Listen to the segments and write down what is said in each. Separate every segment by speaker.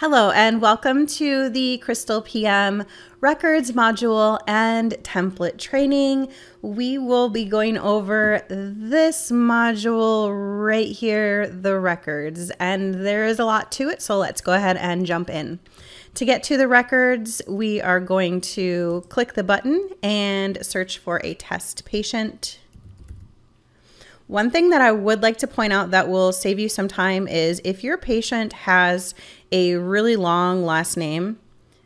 Speaker 1: Hello, and welcome to the Crystal PM Records module and template training. We will be going over this module right here, the records, and there is a lot to it, so let's go ahead and jump in. To get to the records, we are going to click the button and search for a test patient. One thing that I would like to point out that will save you some time is if your patient has a really long last name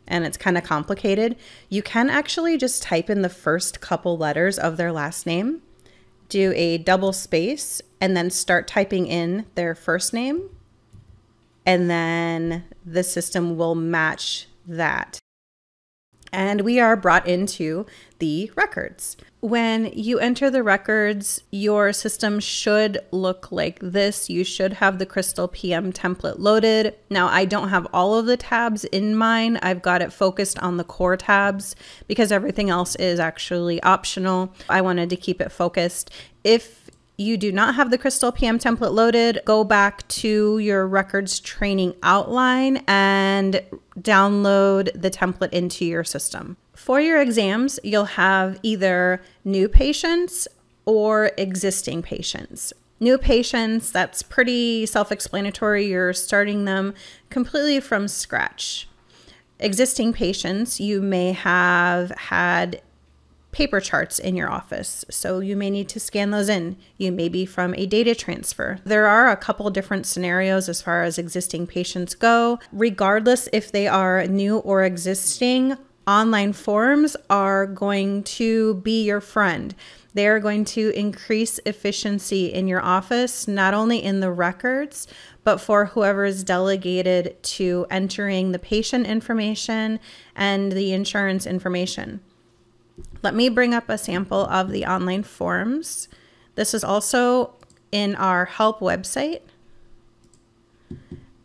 Speaker 1: and it's kind of complicated, you can actually just type in the first couple letters of their last name, do a double space, and then start typing in their first name. And then the system will match that and we are brought into the records. When you enter the records, your system should look like this. You should have the Crystal PM template loaded. Now, I don't have all of the tabs in mine. I've got it focused on the core tabs because everything else is actually optional. I wanted to keep it focused. If you do not have the Crystal PM template loaded, go back to your records training outline and download the template into your system. For your exams, you'll have either new patients or existing patients. New patients, that's pretty self explanatory. You're starting them completely from scratch. Existing patients, you may have had paper charts in your office. So you may need to scan those in. You may be from a data transfer. There are a couple different scenarios as far as existing patients go. Regardless if they are new or existing, online forms are going to be your friend. They are going to increase efficiency in your office, not only in the records, but for whoever is delegated to entering the patient information and the insurance information. Let me bring up a sample of the online forms. This is also in our help website.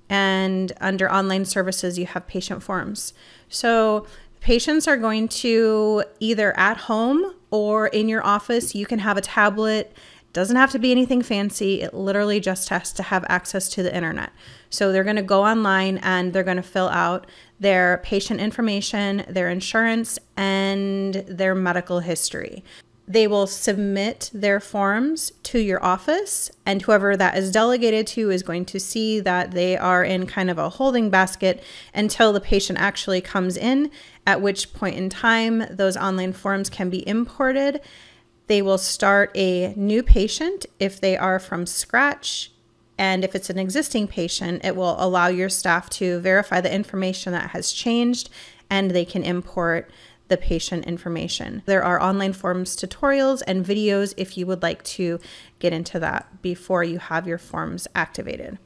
Speaker 1: And under online services, you have patient forms. So patients are going to either at home or in your office, you can have a tablet doesn't have to be anything fancy. It literally just has to have access to the internet. So they're going to go online and they're going to fill out their patient information, their insurance, and their medical history. They will submit their forms to your office, and whoever that is delegated to is going to see that they are in kind of a holding basket until the patient actually comes in, at which point in time those online forms can be imported they will start a new patient if they are from scratch. And if it's an existing patient, it will allow your staff to verify the information that has changed and they can import the patient information. There are online forms tutorials and videos if you would like to get into that before you have your forms activated.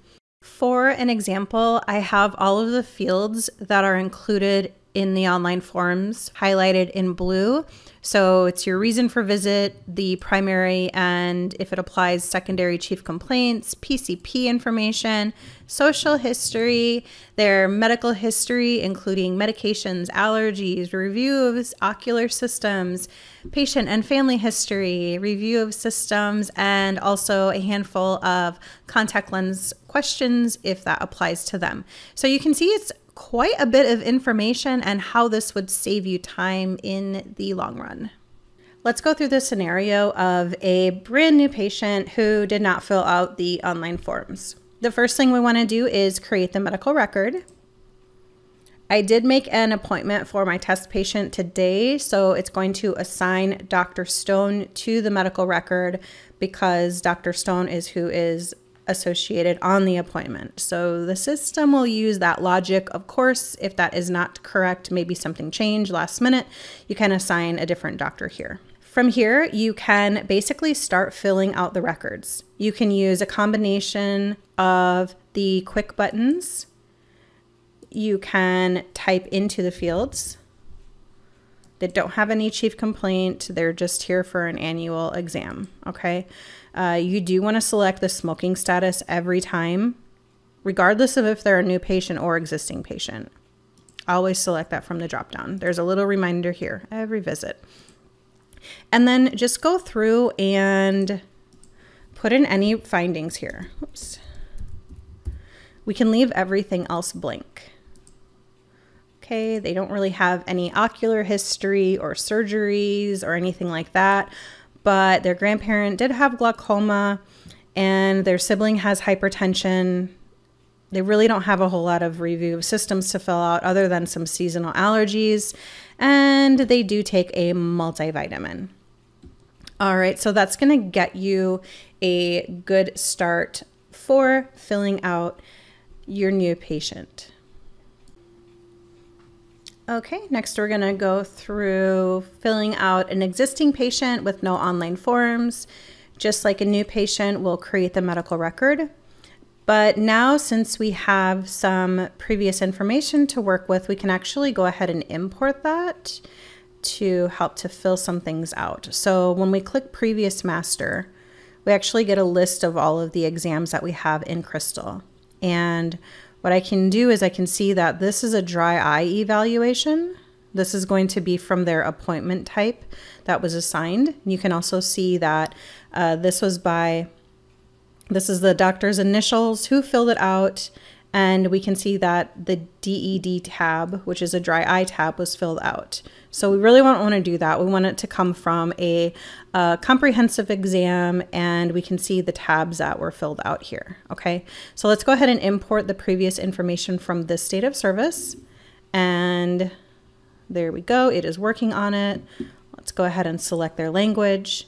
Speaker 1: For an example, I have all of the fields that are included in the online forms highlighted in blue. So it's your reason for visit, the primary, and if it applies, secondary chief complaints, PCP information, social history, their medical history, including medications, allergies, review of ocular systems, patient and family history, review of systems, and also a handful of contact lens questions if that applies to them. So you can see it's quite a bit of information and how this would save you time in the long run. Let's go through the scenario of a brand new patient who did not fill out the online forms. The first thing we want to do is create the medical record. I did make an appointment for my test patient today, so it's going to assign Dr. Stone to the medical record because Dr. Stone is who is associated on the appointment. So the system will use that logic. Of course, if that is not correct, maybe something changed last minute, you can assign a different doctor here. From here, you can basically start filling out the records. You can use a combination of the quick buttons. You can type into the fields. They don't have any chief complaint. They're just here for an annual exam, okay? Uh, you do want to select the smoking status every time, regardless of if they're a new patient or existing patient. Always select that from the dropdown. There's a little reminder here every visit. And then just go through and put in any findings here. Oops. We can leave everything else blank. Okay, they don't really have any ocular history or surgeries or anything like that, but their grandparent did have glaucoma and their sibling has hypertension. They really don't have a whole lot of review of systems to fill out other than some seasonal allergies, and they do take a multivitamin. All right, so that's going to get you a good start for filling out your new patient. Okay, next we're going to go through filling out an existing patient with no online forms. Just like a new patient, we'll create the medical record. But now, since we have some previous information to work with, we can actually go ahead and import that to help to fill some things out. So when we click Previous Master, we actually get a list of all of the exams that we have in Crystal. And what I can do is I can see that this is a dry eye evaluation. This is going to be from their appointment type that was assigned. You can also see that uh, this was by, this is the doctor's initials, who filled it out, and we can see that the DED tab, which is a dry eye tab, was filled out. So we really won't want to do that. We want it to come from a, a, comprehensive exam and we can see the tabs that were filled out here. Okay, so let's go ahead and import the previous information from this state of service. And there we go, it is working on it. Let's go ahead and select their language.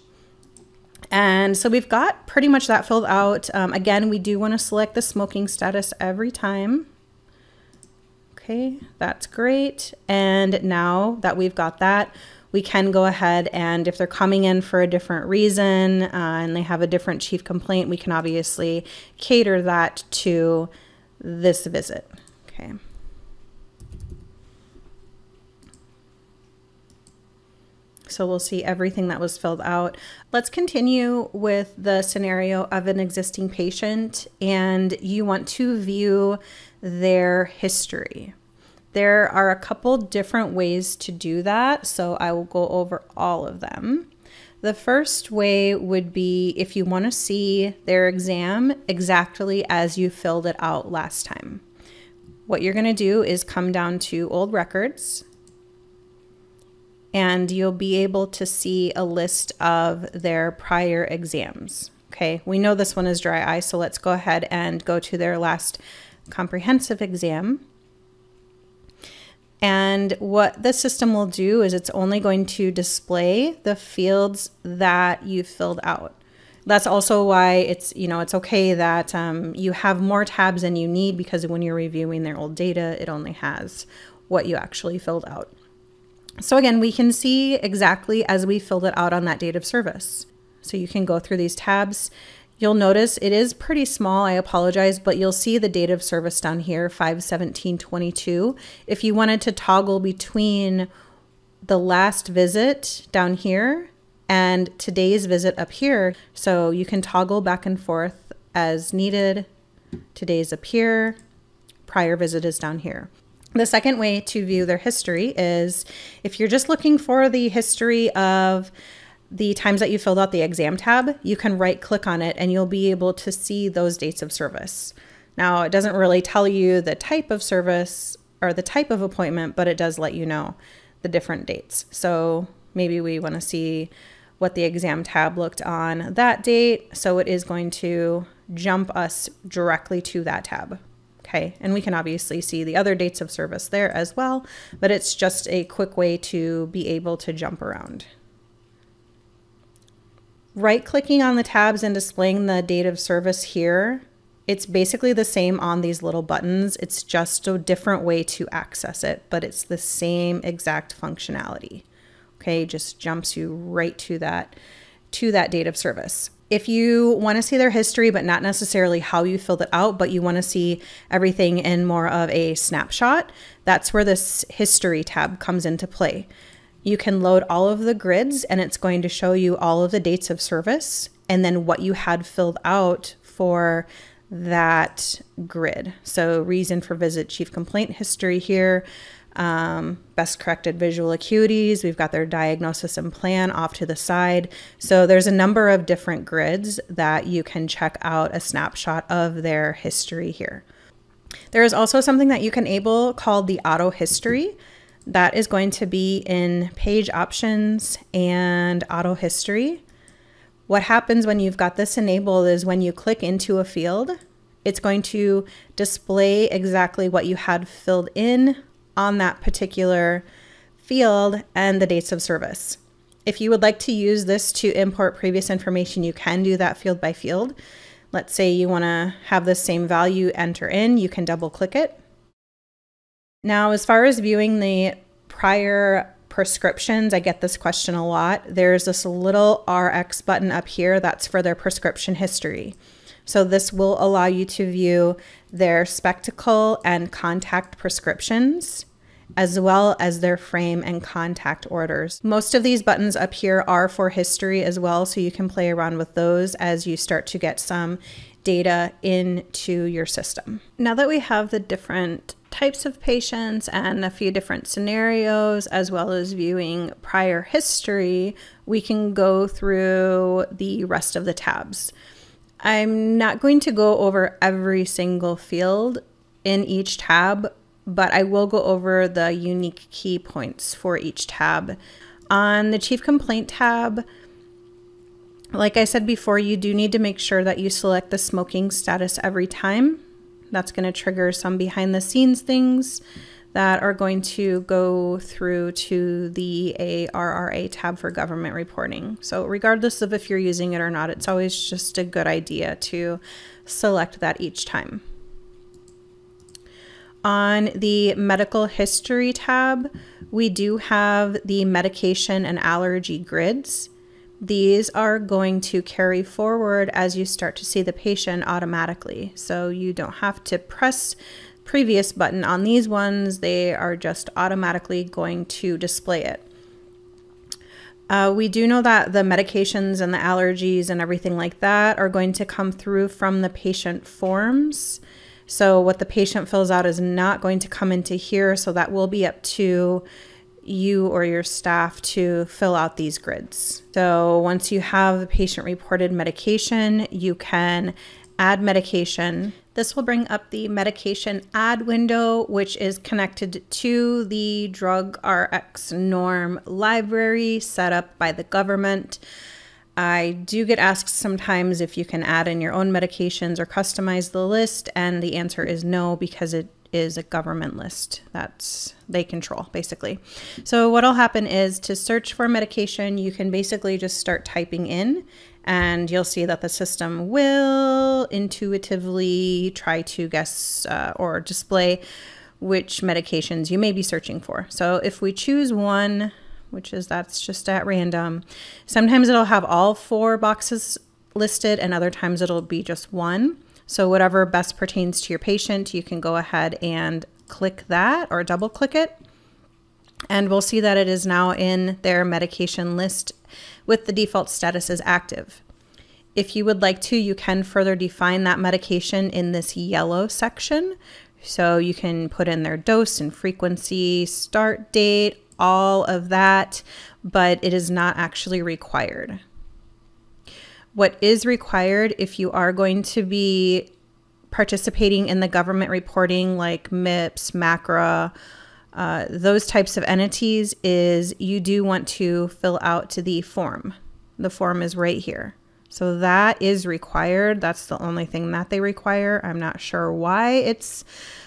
Speaker 1: And so we've got pretty much that filled out. Um, again, we do want to select the smoking status every time. Okay, that's great. And now that we've got that, we can go ahead and if they're coming in for a different reason uh, and they have a different chief complaint, we can obviously cater that to this visit. Okay. So we'll see everything that was filled out. Let's continue with the scenario of an existing patient and you want to view their history. There are a couple different ways to do that, so I will go over all of them. The first way would be if you want to see their exam exactly as you filled it out last time. What you're going to do is come down to old records and you'll be able to see a list of their prior exams. Okay, we know this one is dry eye, so let's go ahead and go to their last comprehensive exam. And what the system will do is it's only going to display the fields that you filled out. That's also why it's, you know, it's okay that um, you have more tabs than you need because when you're reviewing their old data, it only has what you actually filled out. So again, we can see exactly as we filled it out on that date of service. So you can go through these tabs. You'll notice it is pretty small, I apologize, but you'll see the date of service down here, 51722. If you wanted to toggle between the last visit down here and today's visit up here, so you can toggle back and forth as needed. Today's up here, prior visit is down here. The second way to view their history is if you're just looking for the history of the times that you filled out the exam tab, you can right click on it and you'll be able to see those dates of service. Now, it doesn't really tell you the type of service or the type of appointment, but it does let you know the different dates. So maybe we want to see what the exam tab looked on that date. So it is going to jump us directly to that tab. Okay, and we can obviously see the other dates of service there as well, but it's just a quick way to be able to jump around. Right clicking on the tabs and displaying the date of service here, it's basically the same on these little buttons. It's just a different way to access it, but it's the same exact functionality. Okay, just jumps you right to that to that date of service. If you want to see their history, but not necessarily how you filled it out, but you want to see everything in more of a snapshot, that's where this history tab comes into play. You can load all of the grids and it's going to show you all of the dates of service and then what you had filled out for that grid. So reason for visit, chief complaint history here, um, best corrected visual acuities. We've got their diagnosis and plan off to the side. So there's a number of different grids that you can check out a snapshot of their history here. There is also something that you can enable called the auto history. That is going to be in page options and auto history. What happens when you've got this enabled is when you click into a field, it's going to display exactly what you had filled in on that particular field and the dates of service. If you would like to use this to import previous information, you can do that field by field. Let's say you want to have the same value enter in, you can double click it. Now, as far as viewing the prior prescriptions, I get this question a lot. There's this little RX button up here that's for their prescription history. So this will allow you to view their spectacle and contact prescriptions as well as their frame and contact orders. Most of these buttons up here are for history as well, so you can play around with those as you start to get some data into your system. Now that we have the different types of patients and a few different scenarios, as well as viewing prior history, we can go through the rest of the tabs. I'm not going to go over every single field in each tab, but I will go over the unique key points for each tab. On the Chief Complaint tab, like I said before, you do need to make sure that you select the smoking status every time. That's going to trigger some behind the scenes things that are going to go through to the ARRA tab for government reporting. So regardless of if you're using it or not, it's always just a good idea to select that each time. On the medical history tab, we do have the medication and allergy grids. These are going to carry forward as you start to see the patient automatically. So you don't have to press previous button on these ones. They are just automatically going to display it. Uh, we do know that the medications and the allergies and everything like that are going to come through from the patient forms. So what the patient fills out is not going to come into here. So that will be up to you or your staff to fill out these grids. So once you have the patient reported medication, you can add medication. This will bring up the medication add window, which is connected to the drug RxNorm library set up by the government. I do get asked sometimes if you can add in your own medications or customize the list, and the answer is no because it is a government list that's they control basically. So what'll happen is to search for medication, you can basically just start typing in and you'll see that the system will intuitively try to guess uh, or display which medications you may be searching for. So if we choose one which is that's just at random. Sometimes it'll have all four boxes listed and other times it'll be just one. So whatever best pertains to your patient, you can go ahead and click that or double click it. And we'll see that it is now in their medication list with the default status as active. If you would like to, you can further define that medication in this yellow section. So you can put in their dose and frequency, start date, all of that, but it is not actually required. What is required if you are going to be participating in the government reporting like MIPS, MACRA, uh, those types of entities is you do want to fill out to the form. The form is right here. So that is required. That's the only thing that they require. I'm not sure why it's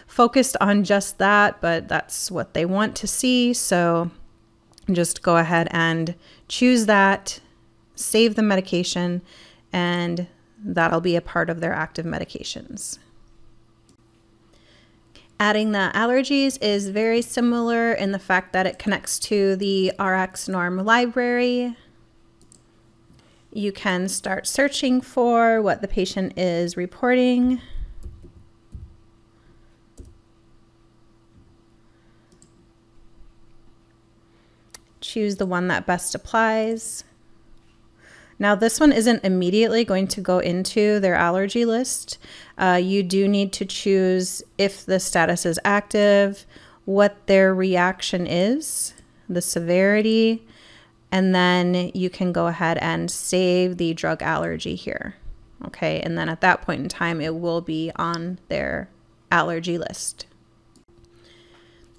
Speaker 1: focused on just that, but that's what they want to see. So just go ahead and choose that, save the medication, and that'll be a part of their active medications. Adding the allergies is very similar in the fact that it connects to the RxNorm library. You can start searching for what the patient is reporting. choose the one that best applies. Now this one isn't immediately going to go into their allergy list. Uh, you do need to choose if the status is active, what their reaction is, the severity, and then you can go ahead and save the drug allergy here. Okay, and then at that point in time, it will be on their allergy list.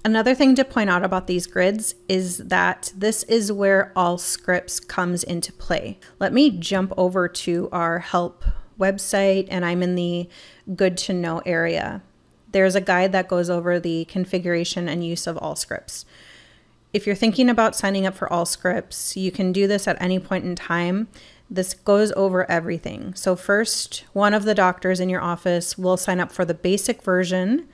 Speaker 1: Another thing to point out about these grids is that this is where Allscripts comes into play. Let me jump over to our help website and I'm in the good to know area. There's a guide that goes over the configuration and use of Allscripts. If you're thinking about signing up for Allscripts, you can do this at any point in time. This goes over everything. So, first, one of the doctors in your office will sign up for the basic version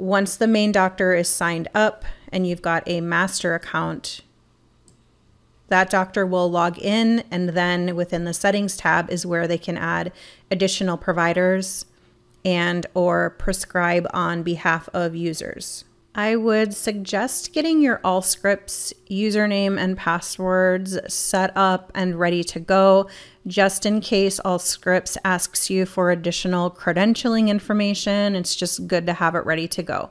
Speaker 1: once the main doctor is signed up and you've got a master account, that doctor will log in and then within the settings tab is where they can add additional providers and or prescribe on behalf of users. I would suggest getting your Allscripts username and passwords set up and ready to go just in case Allscripts asks you for additional credentialing information. It's just good to have it ready to go.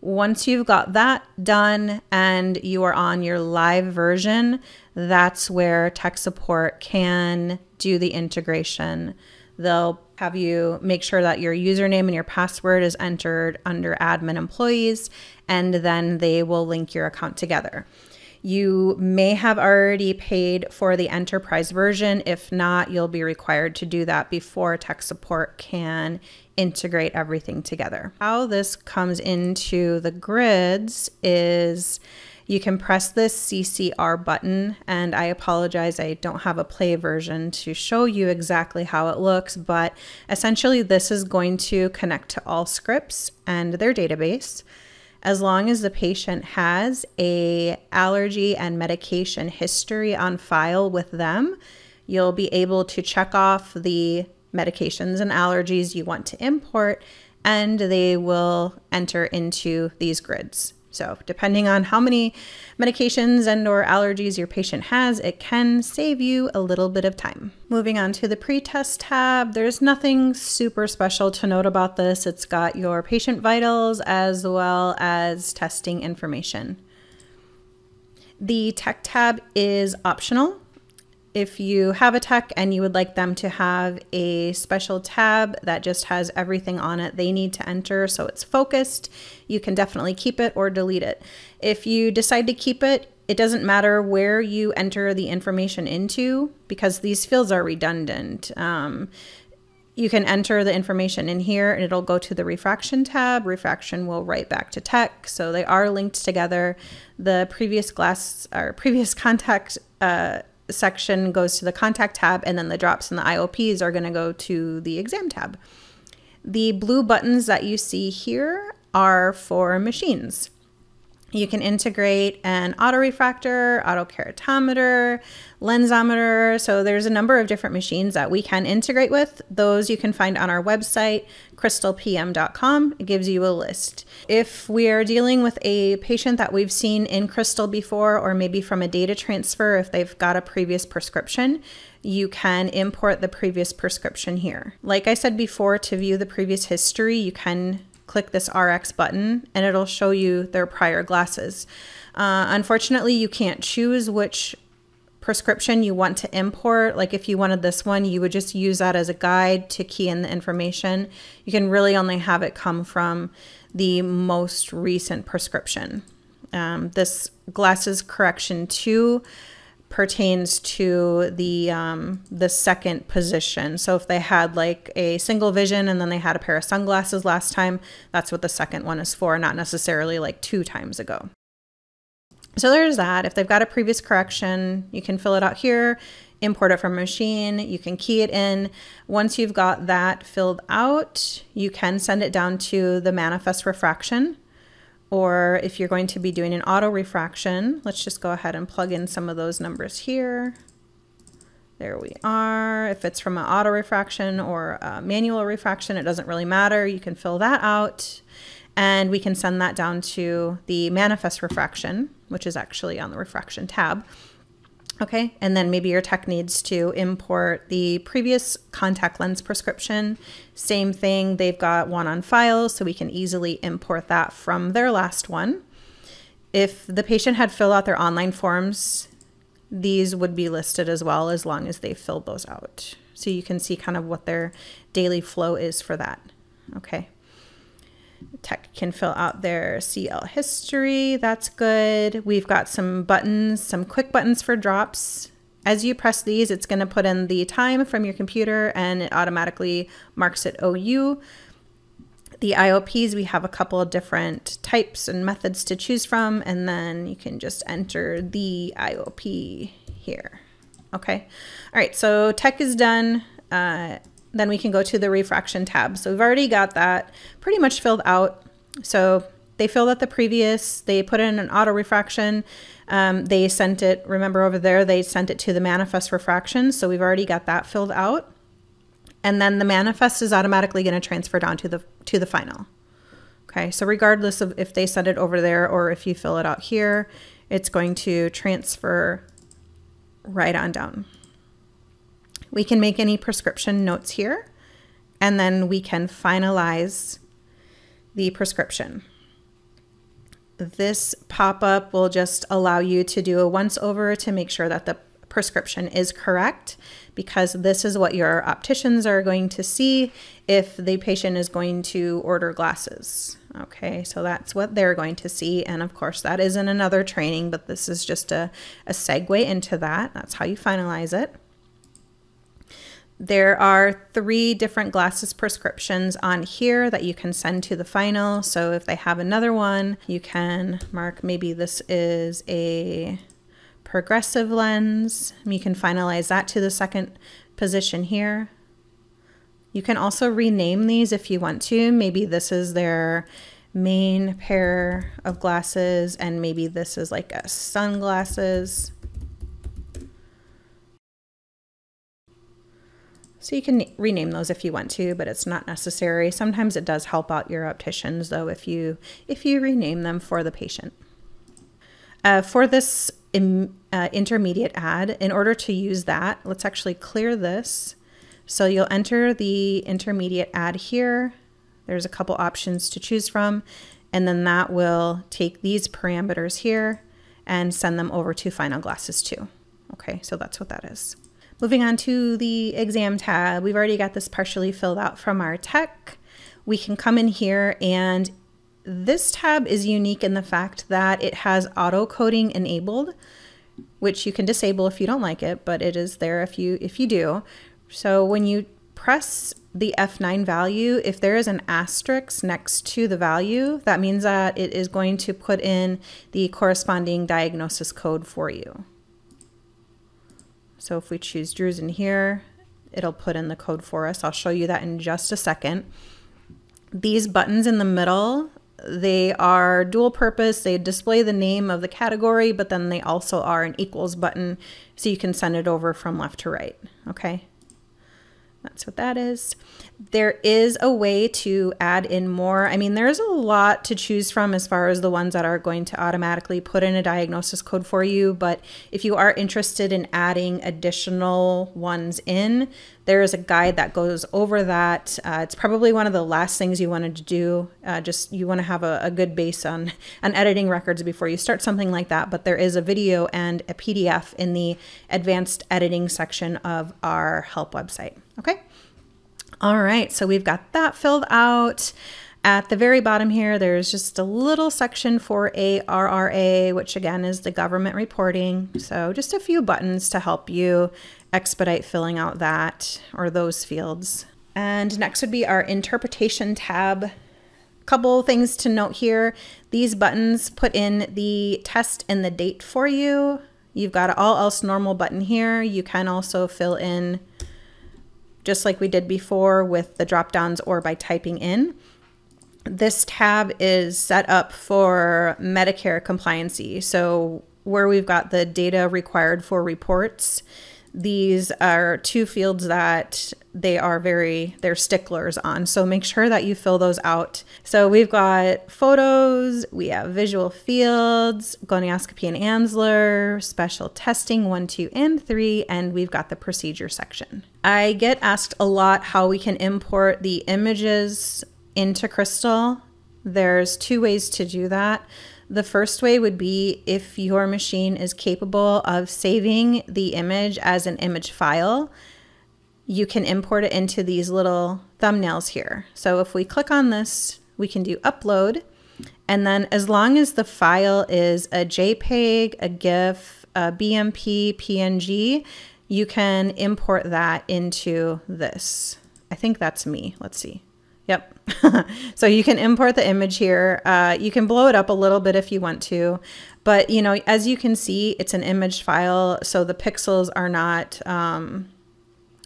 Speaker 1: Once you've got that done and you are on your live version, that's where tech support can do the integration. They'll have you make sure that your username and your password is entered under admin employees, and then they will link your account together. You may have already paid for the enterprise version. If not, you'll be required to do that before tech support can integrate everything together. How this comes into the grids is you can press this CCR button, and I apologize, I don't have a play version to show you exactly how it looks, but essentially this is going to connect to Allscripts and their database as long as the patient has a allergy and medication history on file with them you'll be able to check off the medications and allergies you want to import and they will enter into these grids so depending on how many medications and or allergies your patient has, it can save you a little bit of time. Moving on to the pre-test tab, there's nothing super special to note about this. It's got your patient vitals as well as testing information. The tech tab is optional if you have a tech and you would like them to have a special tab that just has everything on it they need to enter so it's focused, you can definitely keep it or delete it. If you decide to keep it, it doesn't matter where you enter the information into because these fields are redundant. Um, you can enter the information in here and it'll go to the refraction tab. Refraction will write back to tech. So they are linked together. The previous glass or previous contact uh, section goes to the contact tab and then the drops and the IOPs are going to go to the exam tab. The blue buttons that you see here are for machines. You can integrate an autorefractor, autokeratometer, lensometer. So there's a number of different machines that we can integrate with. Those you can find on our website, crystalpm.com. It gives you a list. If we are dealing with a patient that we've seen in Crystal before, or maybe from a data transfer, if they've got a previous prescription, you can import the previous prescription here. Like I said before, to view the previous history, you can click this RX button and it'll show you their prior glasses. Uh, unfortunately, you can't choose which prescription you want to import. Like if you wanted this one, you would just use that as a guide to key in the information. You can really only have it come from the most recent prescription. Um, this glasses correction 2 pertains to the um, the second position. So if they had like a single vision and then they had a pair of sunglasses last time, that's what the second one is for, not necessarily like two times ago. So there's that. If they've got a previous correction, you can fill it out here, import it from machine, you can key it in. Once you've got that filled out, you can send it down to the manifest refraction or if you're going to be doing an auto refraction, let's just go ahead and plug in some of those numbers here. There we are. If it's from an auto refraction or a manual refraction, it doesn't really matter. You can fill that out and we can send that down to the manifest refraction, which is actually on the refraction tab. Okay, and then maybe your tech needs to import the previous contact lens prescription. Same thing, they've got one on file, so we can easily import that from their last one. If the patient had filled out their online forms, these would be listed as well as long as they filled those out. So you can see kind of what their daily flow is for that. Okay. Tech can fill out their CL history. That's good. We've got some buttons, some quick buttons for drops. As you press these, it's going to put in the time from your computer and it automatically marks it OU. The IOPs, we have a couple of different types and methods to choose from, and then you can just enter the IOP here. Okay. All right, so tech is done. Uh, then we can go to the refraction tab. So we've already got that pretty much filled out. So they filled out the previous, they put in an auto refraction. Um, they sent it, remember over there, they sent it to the manifest refraction. So we've already got that filled out. And then the manifest is automatically going to transfer down to the, to the final. Okay, so regardless of if they send it over there or if you fill it out here, it's going to transfer right on down. We can make any prescription notes here, and then we can finalize the prescription. This pop-up will just allow you to do a once over to make sure that the prescription is correct because this is what your opticians are going to see if the patient is going to order glasses. Okay, so that's what they're going to see. And of course, that is in another training, but this is just a, a segue into that. That's how you finalize it. There are three different glasses prescriptions on here that you can send to the final. So if they have another one, you can mark maybe this is a progressive lens. You can finalize that to the second position here. You can also rename these if you want to. Maybe this is their main pair of glasses and maybe this is like a sunglasses. So you can rename those if you want to, but it's not necessary. Sometimes it does help out your opticians though if you if you rename them for the patient. Uh, for this in, uh, intermediate add, in order to use that, let's actually clear this. So you'll enter the intermediate add here. There's a couple options to choose from, and then that will take these parameters here and send them over to Final Glasses 2. Okay, so that's what that is. Moving on to the exam tab, we've already got this partially filled out from our tech. We can come in here and this tab is unique in the fact that it has auto coding enabled, which you can disable if you don't like it, but it is there if you if you do. So when you press the F9 value, if there is an asterisk next to the value, that means that it is going to put in the corresponding diagnosis code for you. So if we choose Drusen here, it'll put in the code for us. I'll show you that in just a second. These buttons in the middle, they are dual purpose. They display the name of the category, but then they also are an equals button so you can send it over from left to right, okay? That's what that is. There is a way to add in more. I mean, there's a lot to choose from as far as the ones that are going to automatically put in a diagnosis code for you. But if you are interested in adding additional ones in, there is a guide that goes over that. Uh, it's probably one of the last things you wanted to do. Uh, just you want to have a, a good base on, on editing records before you start something like that. But there is a video and a PDF in the advanced editing section of our help website. Okay. All right, so we've got that filled out. At the very bottom here, there's just a little section for ARRA, which again is the government reporting. So just a few buttons to help you expedite filling out that or those fields. And next would be our interpretation tab. Couple things to note here. These buttons put in the test and the date for you. You've got an all else normal button here. You can also fill in just like we did before with the drop downs or by typing in. This tab is set up for Medicare compliancy. So where we've got the data required for reports, these are two fields that they are very they're sticklers on. So make sure that you fill those out. So we've got photos we have visual fields gonioscopy and Amsler special testing one two and three and we've got the procedure section. I get asked a lot how we can import the images into crystal. There's two ways to do that the first way would be if your machine is capable of saving the image as an image file. you can import it into these little thumbnails here. So if we click on this, we can do upload. And then as long as the file is a JPEG, a GIF, a BMP, PNG, you can import that into this. I think that's me. Let's see. Yep. so you can import the image here. Uh, you can blow it up a little bit if you want to. But, you know, as you can see, it's an image file. So the pixels are not... Um,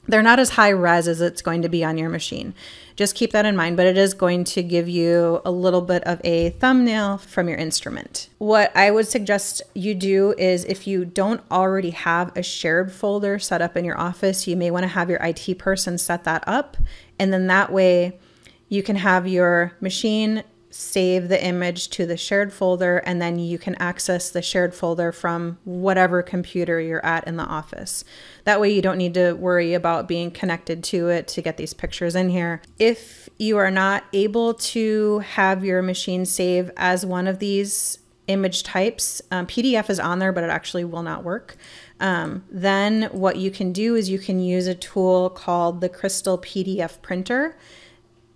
Speaker 1: they're not as high res as it's going to be on your machine. Just keep that in mind, but it is going to give you a little bit of a thumbnail from your instrument. What I would suggest you do is if you don't already have a shared folder set up in your office, you may want to have your IT person set that up. And then that way you can have your machine save the image to the shared folder, and then you can access the shared folder from whatever computer you're at in the office. That way, you don't need to worry about being connected to it to get these pictures in here. If you are not able to have your machine save as one of these image types, um, PDF is on there, but it actually will not work. Um, then what you can do is you can use a tool called the Crystal PDF Printer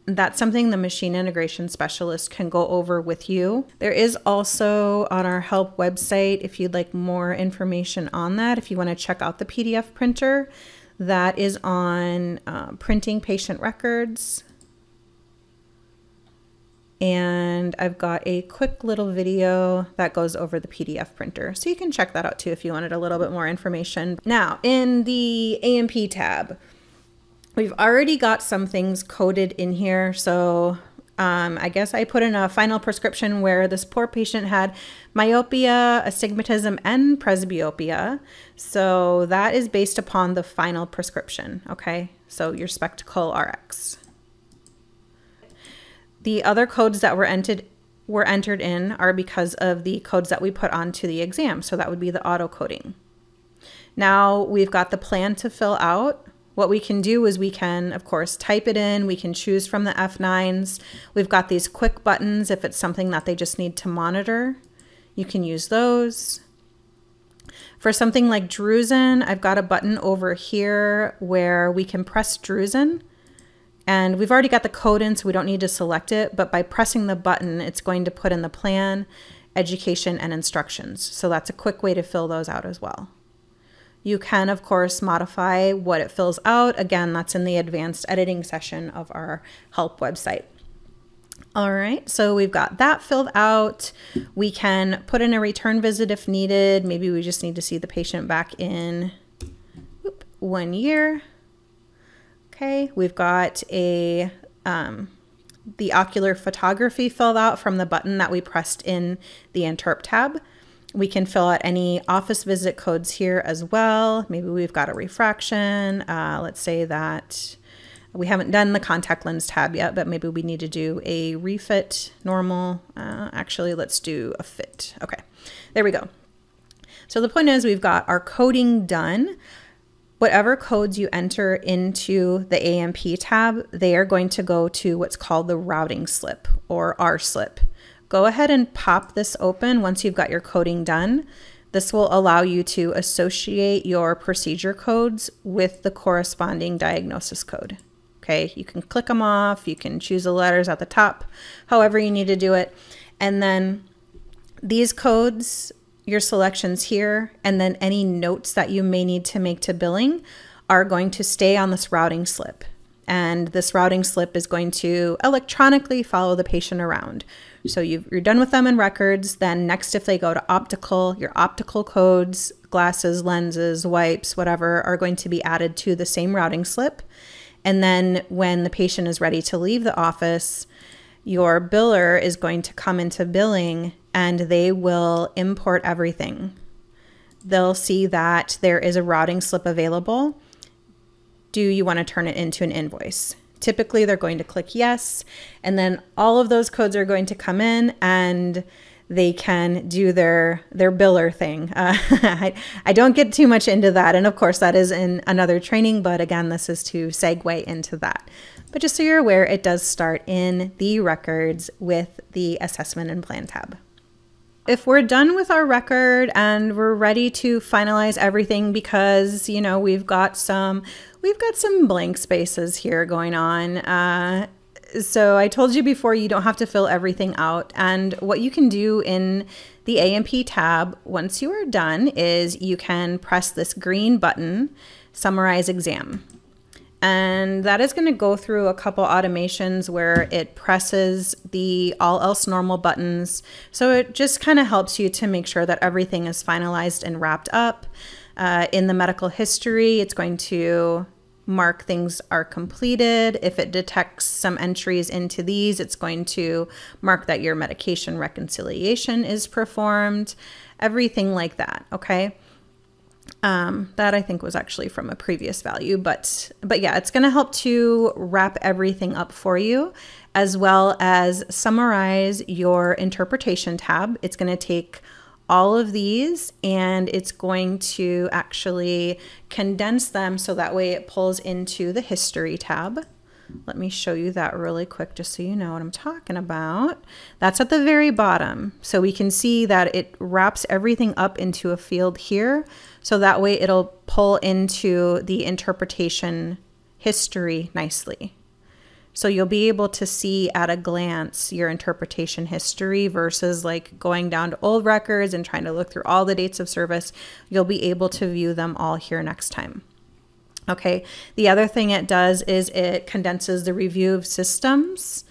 Speaker 1: that's something the machine integration specialist can go over with you. There is also on our help website, if you'd like more information on that, if you want to check out the PDF printer, that is on uh, printing patient records. And I've got a quick little video that goes over the PDF printer. So you can check that out too if you wanted a little bit more information. Now, in the A&P tab, We've already got some things coded in here. So um, I guess I put in a final prescription where this poor patient had myopia, astigmatism, and presbyopia. So that is based upon the final prescription. Okay, so your spectacle RX. The other codes that were entered were entered in are because of the codes that we put onto the exam. So that would be the auto coding. Now we've got the plan to fill out. What we can do is we can, of course, type it in. We can choose from the F9s. We've got these quick buttons if it's something that they just need to monitor. You can use those. For something like Drusen, I've got a button over here where we can press Drusen. And we've already got the code in, so we don't need to select it. But by pressing the button, it's going to put in the plan, education, and instructions. So that's a quick way to fill those out as well. You can, of course, modify what it fills out. Again, that's in the advanced editing session of our help website. All right, so we've got that filled out. We can put in a return visit if needed. Maybe we just need to see the patient back in whoop, one year. Okay, we've got a um, the ocular photography filled out from the button that we pressed in the Interp tab. We can fill out any office visit codes here as well. Maybe we've got a refraction. Uh, let's say that we haven't done the contact lens tab yet, but maybe we need to do a refit normal. Uh, actually, let's do a fit. Okay, there we go. So the point is we've got our coding done. Whatever codes you enter into the A&P tab, they are going to go to what's called the routing slip or R slip. Go ahead and pop this open once you've got your coding done. This will allow you to associate your procedure codes with the corresponding diagnosis code. Okay, you can click them off, you can choose the letters at the top, however you need to do it. And then these codes, your selections here, and then any notes that you may need to make to billing are going to stay on this routing slip. And this routing slip is going to electronically follow the patient around. So you are done with them in records. Then next, if they go to optical, your optical codes, glasses, lenses, wipes, whatever, are going to be added to the same routing slip. And then when the patient is ready to leave the office, your biller is going to come into billing and they will import everything. They'll see that there is a routing slip available. Do you want to turn it into an invoice? Typically, they're going to click yes, and then all of those codes are going to come in and they can do their their biller thing. Uh, I, I don't get too much into that, and of course that is in another training. But again, this is to segue into that. But just so you're aware, it does start in the records with the assessment and plan tab. if we're done with our record and we're ready to finalize everything because you know we've got some we've got some blank spaces here going on uh, so i told you before you don't have to fill everything out and what you can do in the A&P tab once you are done is you can press this green button summarize exam and that is going to go through a couple automations where it presses the all else normal buttons. So it just kind of helps you to make sure that everything is finalized and wrapped up. Uh, in the medical history, it's going to mark things are completed. If it detects some entries into these, it's going to mark that your medication reconciliation is performed, everything like that, okay? Um, that I think was actually from a previous value, but but yeah, it's going to help to wrap everything up for you, as well as summarize your interpretation tab. It's going to take all of these and it's going to actually condense them so that way it pulls into the history tab. Let me show you that really quick just so you know what I'm talking about. That's at the very bottom. So we can see that it wraps everything up into a field here. So that way it'll pull into the interpretation history nicely. So you'll be able to see at a glance your interpretation history versus like going down to old records and trying to look through all the dates of service. You'll be able to view them all here next time. Okay, the other thing it does is it condenses the review of systems.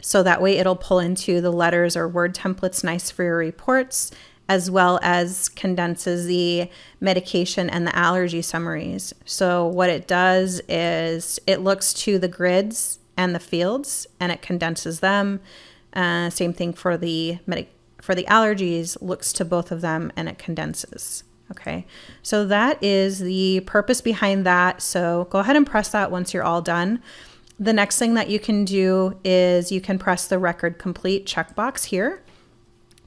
Speaker 1: So that way it'll pull into the letters or word templates nice for your reports as well as condenses the medication and the allergy summaries. So, what it does is it looks to the grids and the fields and it condenses them. Uh, same thing for the for the allergies, looks to both of them and it condenses. Okay, so that is the purpose behind that. So go ahead and press that once you're all done. The next thing that you can do is you can press the record complete checkbox here.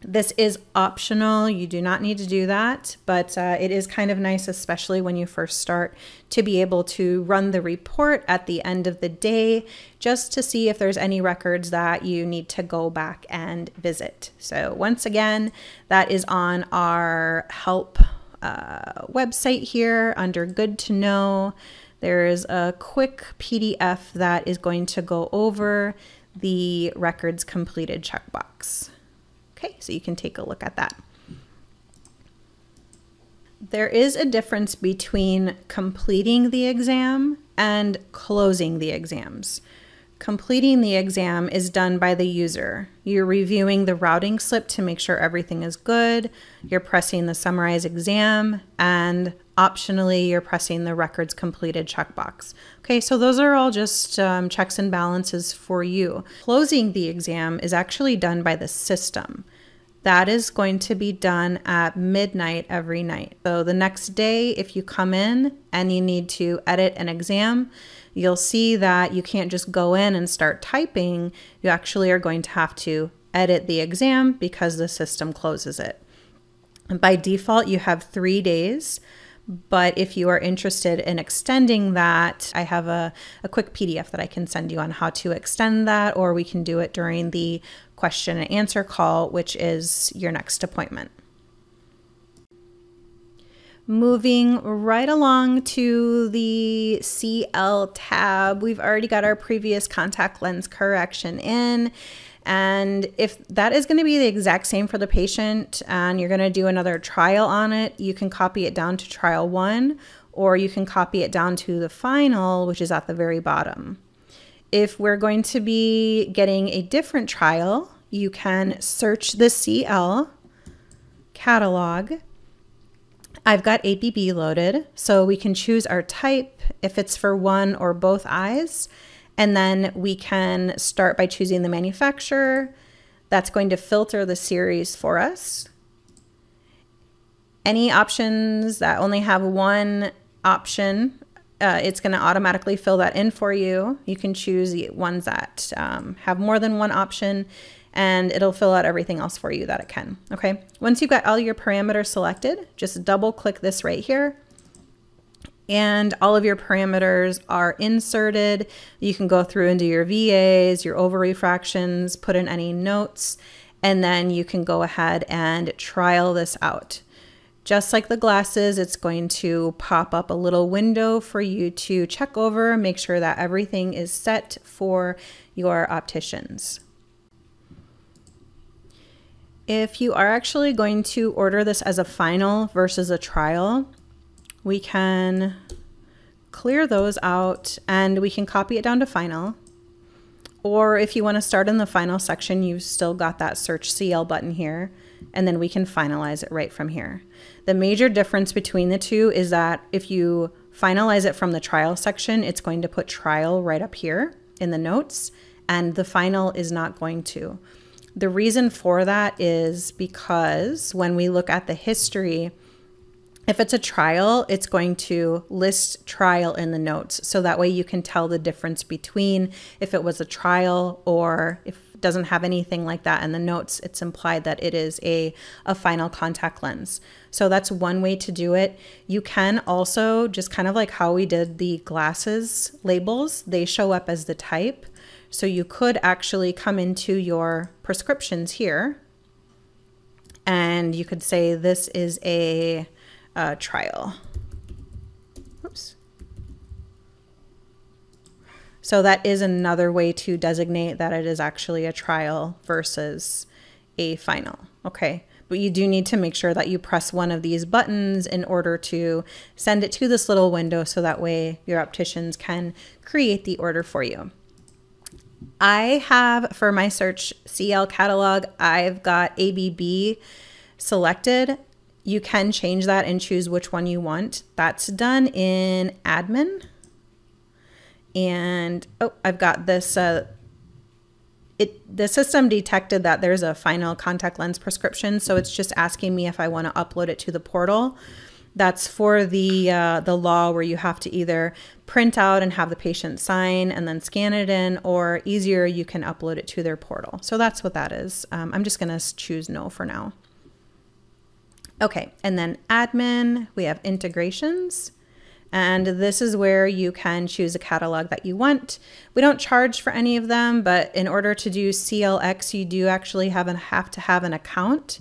Speaker 1: This is optional. You do not need to do that, but uh, it is kind of nice, especially when you first start, to be able to run the report at the end of the day just to see if there's any records that you need to go back and visit. So, once again, that is on our help uh, website here under Good to Know. There's a quick PDF that is going to go over the records completed checkbox. Okay, so you can take a look at that. There is a difference between completing the exam and closing the exams. Completing the exam is done by the user. You're reviewing the routing slip to make sure everything is good. You're pressing the summarize exam and optionally you're pressing the records completed checkbox. Okay, so those are all just um, checks and balances for you. Closing the exam is actually done by the system. That is going to be done at midnight every night. So the next day, if you come in and you need to edit an exam, you'll see that you can't just go in and start typing. You actually are going to have to edit the exam because the system closes it. By default, you have three days. But if you are interested in extending that, I have a, a quick PDF that I can send you on how to extend that, or we can do it during the question and answer call, which is your next appointment. Moving right along to the CL tab, we've already got our previous contact lens correction in. And if that is going to be the exact same for the patient and you're going to do another trial on it, you can copy it down to trial one or you can copy it down to the final, which is at the very bottom. If we're going to be getting a different trial, you can search the CL catalog I've got ABB loaded, so we can choose our type if it's for one or both eyes. And then we can start by choosing the manufacturer. That's going to filter the series for us. Any options that only have one option, uh, it's going to automatically fill that in for you. You can choose ones that um, have more than one option and it'll fill out everything else for you that it can. Okay. Once you've got all your parameters selected, just double click this right here and all of your parameters are inserted. You can go through and do your VAs, your over refractions, put in any notes, and then you can go ahead and trial this out. Just like the glasses, it's going to pop up a little window for you to check over, make sure that everything is set for your opticians. If you are actually going to order this as a final versus a trial, we can clear those out and we can copy it down to final. Or if you want to start in the final section, you've still got that search CL button here, and then we can finalize it right from here. The major difference between the two is that if you finalize it from the trial section, it's going to put trial right up here in the notes, and the final is not going to. The reason for that is because when we look at the history, if it's a trial, it's going to list trial in the notes. So that way you can tell the difference between if it was a trial or if it doesn't have anything like that in the notes, it's implied that it is a, a final contact lens. So that's one way to do it. You can also, just kind of like how we did the glasses labels, they show up as the type. So you could actually come into your prescriptions here and you could say this is a uh, trial. Oops. So that is another way to designate that it is actually a trial versus a final. Okay. But you do need to make sure that you press one of these buttons in order to send it to this little window so that way your opticians can create the order for you. I have for my search CL catalog, I've got ABB selected you can change that and choose which one you want. That's done in admin. And oh, I've got this. Uh, it the system detected that there's a final contact lens prescription, so it's just asking me if I want to upload it to the portal. That's for the uh, the law where you have to either print out and have the patient sign and then scan it in, or easier you can upload it to their portal. So that's what that is. Um, I'm just gonna choose no for now. Okay, and then admin, we have integrations. And this is where you can choose a catalog that you want. We don't charge for any of them, but in order to do CLX, you do actually have, have to have an account,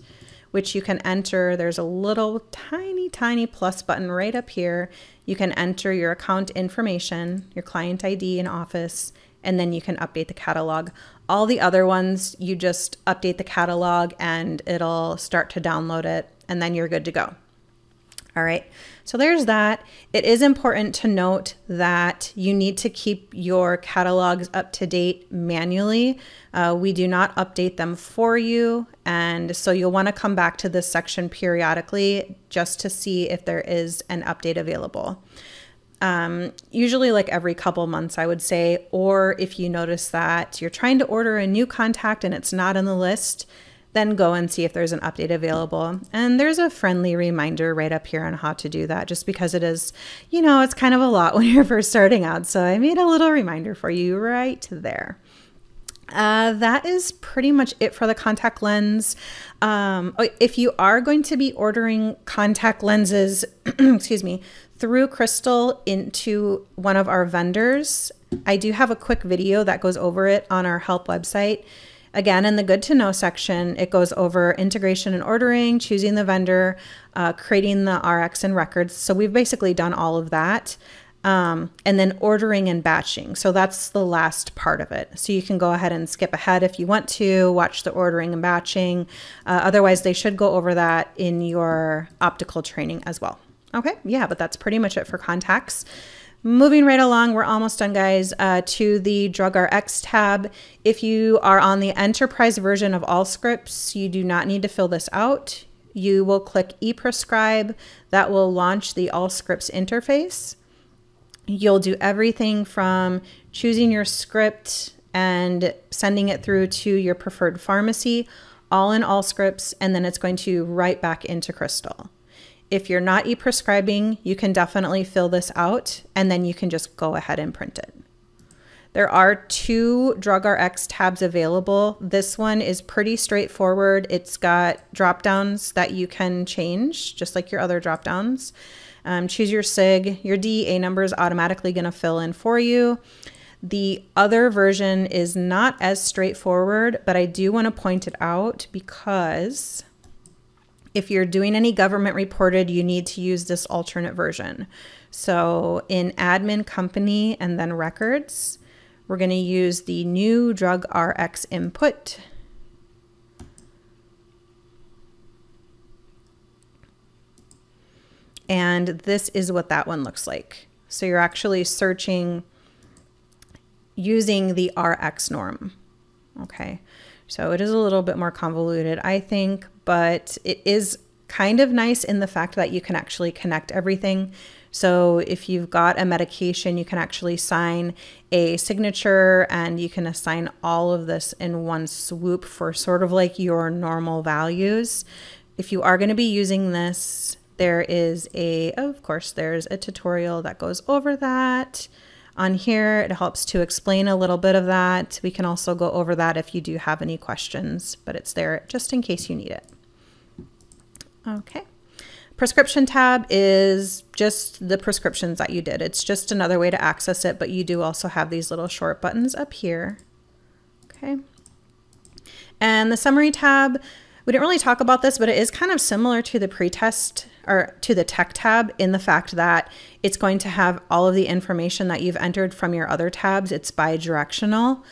Speaker 1: which you can enter. There's a little tiny, tiny plus button right up here. You can enter your account information, your client ID and office, and then you can update the catalog. All the other ones, you just update the catalog and it'll start to download it and then you're good to go. All right, so there's that. It is important to note that you need to keep your catalogs up to date manually. Uh, we do not update them for you, and so you'll want to come back to this section periodically just to see if there is an update available. Um, usually like every couple months, I would say, or if you notice that you're trying to order a new contact and it's not in the list, then go and see if there's an update available. And there's a friendly reminder right up here on how to do that, just because it is, you know, it's kind of a lot when you're first starting out. So I made a little reminder for you right there. Uh, that is pretty much it for the contact lens. Um, oh, if you are going to be ordering contact lenses, excuse me, through Crystal into one of our vendors, I do have a quick video that goes over it on our help website. Again, in the good to know section, it goes over integration and ordering, choosing the vendor, uh, creating the RX and records. So we've basically done all of that. Um, and then ordering and batching. So that's the last part of it. So you can go ahead and skip ahead if you want to, watch the ordering and batching. Uh, otherwise, they should go over that in your optical training as well. Okay, yeah, but that's pretty much it for contacts. Moving right along, we're almost done, guys, uh, to the Drug RX tab. If you are on the enterprise version of Allscripts, you do not need to fill this out. You will click ePrescribe. That will launch the Allscripts interface. You'll do everything from choosing your script and sending it through to your preferred pharmacy, all in Allscripts, and then it's going to write back into Crystal. If you're not e-prescribing, you can definitely fill this out and then you can just go ahead and print it. There are two Drug RX tabs available. This one is pretty straightforward. It's got drop downs that you can change, just like your other drop downs. Um, choose your SIG. Your DEA number is automatically going to fill in for you. The other version is not as straightforward, but I do want to point it out because if you're doing any government reported, you need to use this alternate version. So in admin company and then records, we're going to use the new drug RX input. And this is what that one looks like. So you're actually searching using the RxNorm. Okay, so it is a little bit more convoluted, I think, but it is kind of nice in the fact that you can actually connect everything. So if you've got a medication, you can actually sign a signature and you can assign all of this in one swoop for sort of like your normal values. If you are going to be using this, there is a, of course, there's a tutorial that goes over that on here. It helps to explain a little bit of that. We can also go over that if you do have any questions, but it's there just in case you need it. Okay. Prescription tab is just the prescriptions that you did. It's just another way to access it, but you do also have these little short buttons up here. Okay. And the summary tab, we didn't really talk about this, but it is kind of similar to the pretest or to the tech tab in the fact that it's going to have all of the information that you've entered from your other tabs. It's bi-directional.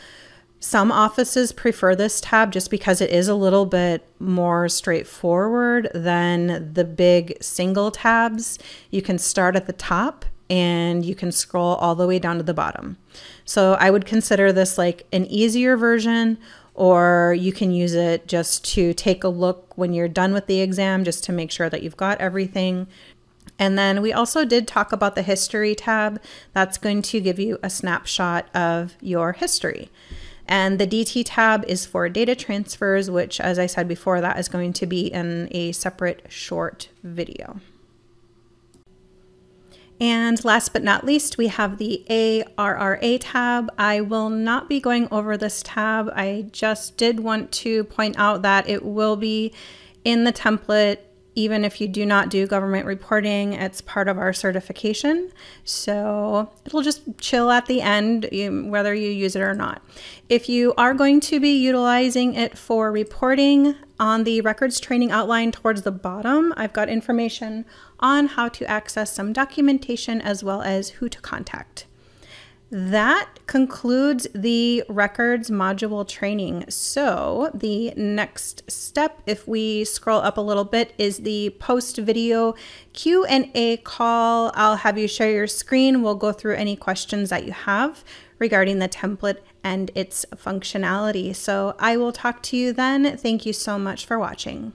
Speaker 1: Some offices prefer this tab just because it is a little bit more straightforward than the big single tabs. You can start at the top and you can scroll all the way down to the bottom. So I would consider this like an easier version or you can use it just to take a look when you're done with the exam just to make sure that you've got everything. And then we also did talk about the history tab. That's going to give you a snapshot of your history. And the DT tab is for data transfers, which as I said before, that is going to be in a separate short video. And last but not least, we have the ARRA tab. I will not be going over this tab. I just did want to point out that it will be in the template even if you do not do government reporting, it's part of our certification. So it'll just chill at the end, whether you use it or not. If you are going to be utilizing it for reporting, on the records training outline towards the bottom, I've got information on how to access some documentation as well as who to contact. That concludes the records module training. So the next step, if we scroll up a little bit, is the post video Q&A call. I'll have you share your screen. We'll go through any questions that you have regarding the template and its functionality. So I will talk to you then. Thank you so much for watching.